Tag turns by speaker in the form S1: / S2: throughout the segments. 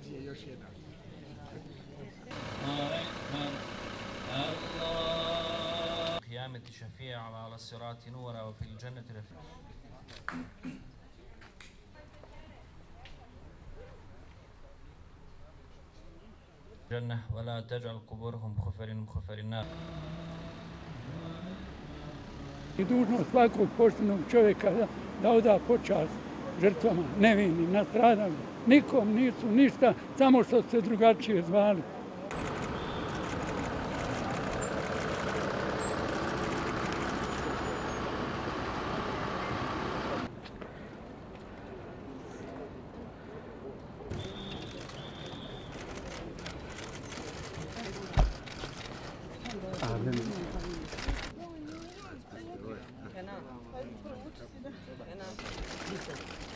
S1: hađije još jedan.
S2: قيامة شفيع وعلى الصراط نورا وفي الجنة رفيقا جنة ولا تجعل قبورهم خفر من خفر النار
S3: I dužnost svakog poštenog čovjeka da, da oda počast žrtvama, nevinim, nastradalim. Nikom nisu ništa, samo što se drugačije zvali.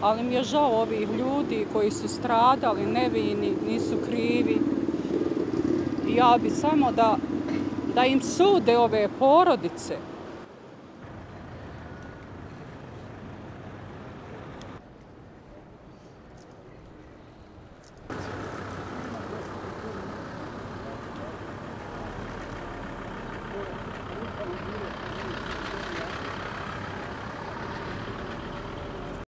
S4: ali mi je žao ovih ljudi koji su stradali, nevini, nisu krivi. I ja bi samo da, da im sude ove porodice,